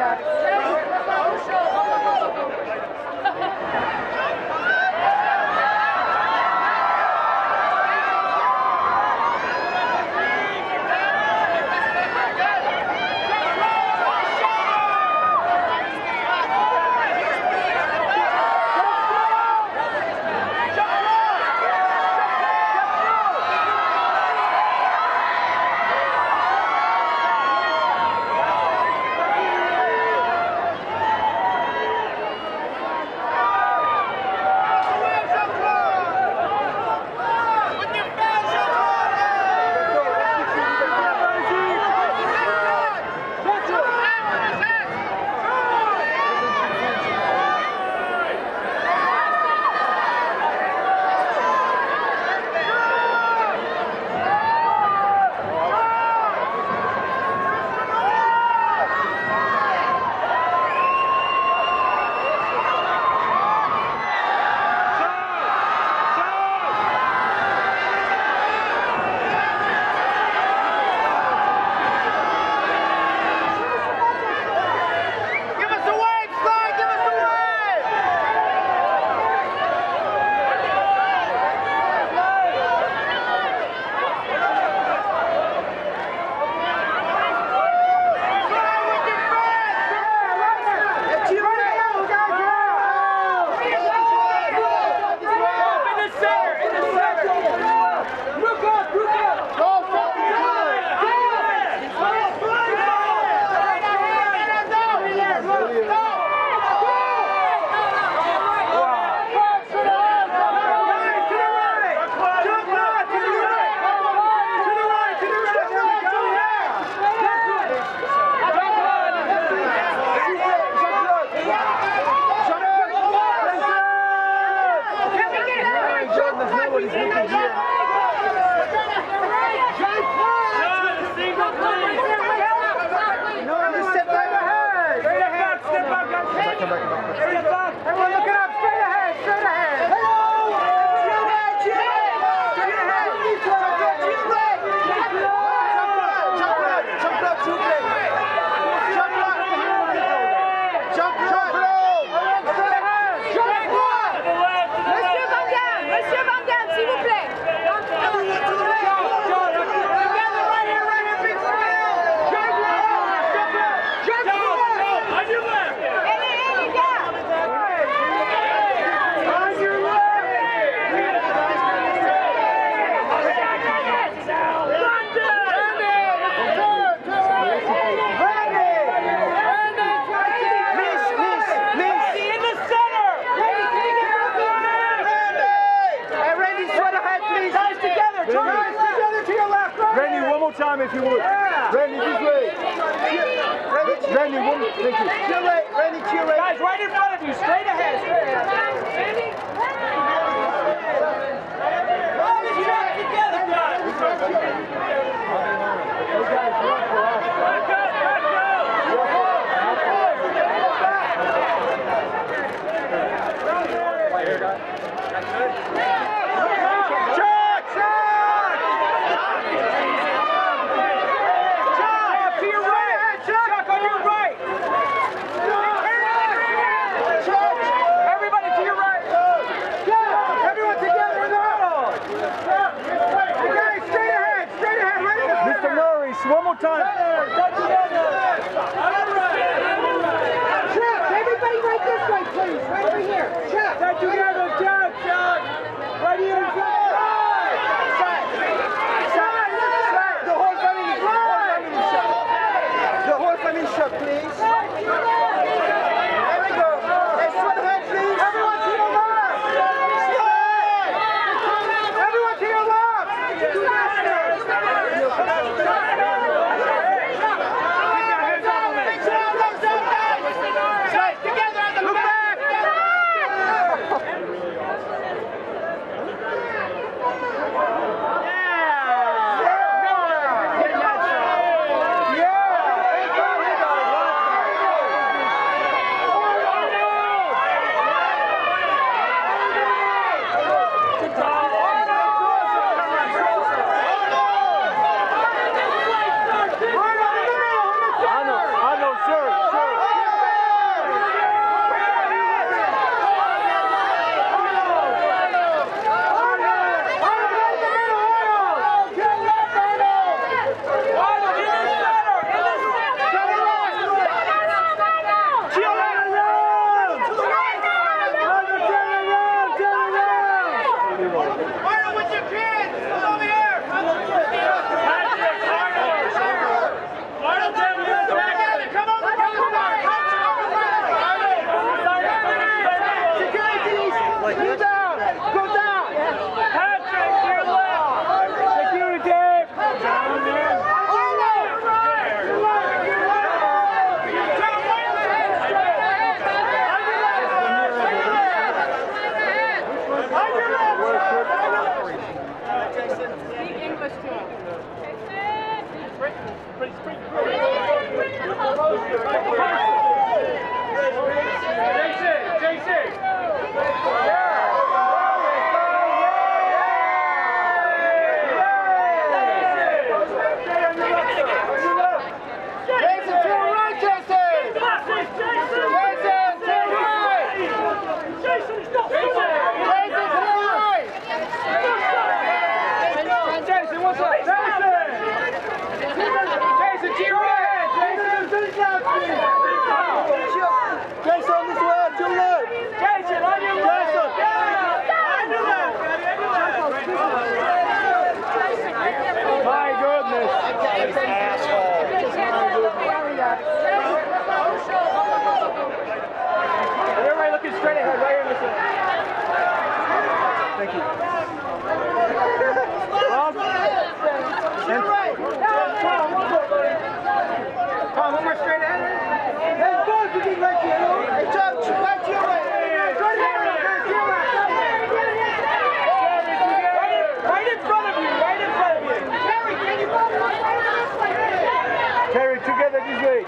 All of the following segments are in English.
Obrigada. Time if you would. Randy, this way. Randy, one, thank you. Chill right, Randy, chill right. Guys, right in front of you, straight ahead, straight ahead. together,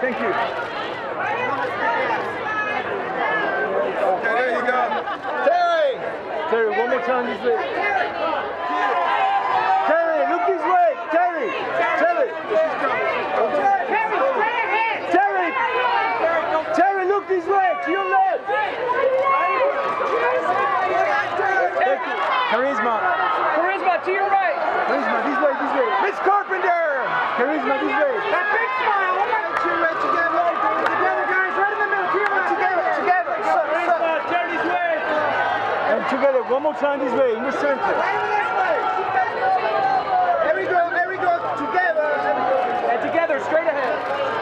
Thank you. Okay, there you go. Terry! Terry, one more time this way. Terry, look this way. Terry, Terry. Terry, Terry, look this way. To your left. Thank you. Charisma. Charisma, to your right. Charisma, this way, this way. Miss Carpenter! Charisma, this way. That big smile! One more. Two right together. Together, guys. Right in the middle. Two right together. Together. So, so. turn this way. And one more time this way, in the center. Right this way. There we go. There we go. Together. And together, straight ahead.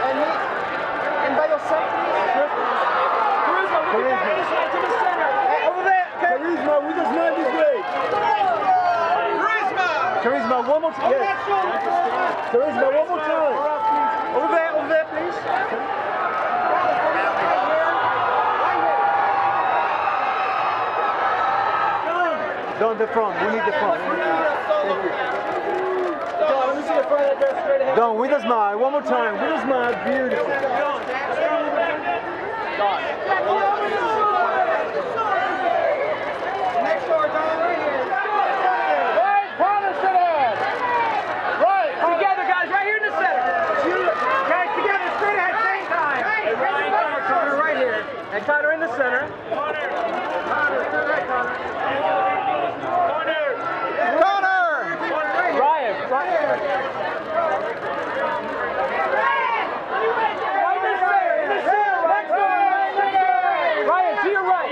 And me. And by yourself. Charisma, we can Charisma. this way to the center. Over there. Okay. Charisma, with a smile this way. Charisma! Charisma, one more time. Yes. Charisma, one more time. Over there. Over there, please. Down the front, we need the front. John, let me see the front of that dress straight ahead. Down with a smile, one more time. With a smile, beautiful. Next door, Don. Right here. Together, guys, right here in the center. Guys, together, straight ahead, same time. Hey, Ryan, Conor, Conor, right here. And Conor in the center. Conor! Ryan, Ryan. Right in the center, in the center, right there. Ryan, to your right.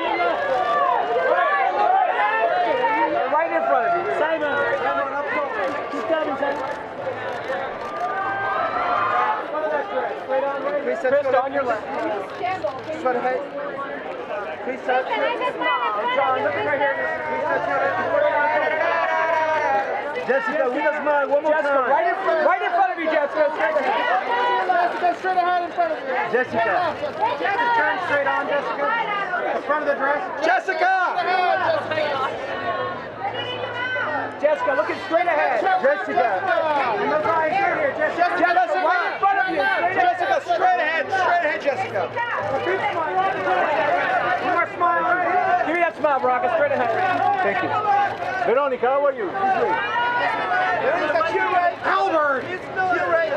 Right in front of you. Simon, come on up close. Keep coming, Simon. Chris, on your left. Straight ahead. Please touch. John, look right here. Please touch your Jessica, with a smile, one more Jessica, time. right in, front, right in front of you, Jessica. Straight ahead. straight ahead in front of you. Jessica. Jessica, Turn straight on, Jessica. The front of the dress. Jessica! Jessica, looking straight ahead. Jessica. And those right here, Jessica. Jessica, right in front of you. Straight ahead. Jessica, straight ahead, straight ahead, Jessica. One more smile. Give me that smile, Veronica. Straight ahead. Thank you. Veronica, how are you? This. Veronica, to your right. Albert. To your right.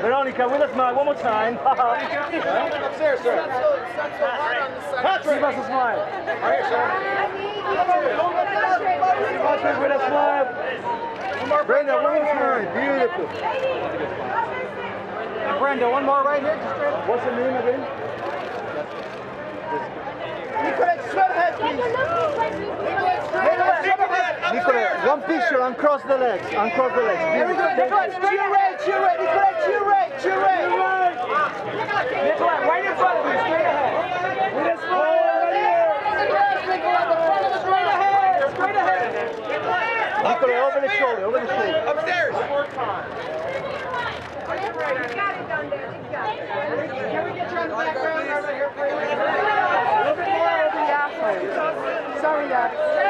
Veronica, with a smile, one more time. Upstairs, sir. Give Patrick. us a smile. Right here, sir. Patrick, with a smile. Brenda, one more smile. Beautiful. Brenda, one more right here. Just straight ahead. What's the name again? Nikolette, straight please. Nikolette, straight. Nikolette, one picture, uncross the legs. Uncross the legs. Here we go. Nikolette, to your right, to your right. Nikolette, to your right, to your right. Nikolette, right in front of you. Straight ahead. With a smile, right here. Straight ahead. Straight ahead. Nikolette, over the shoulder, over the shoulder. Upstairs. Sorry, yeah.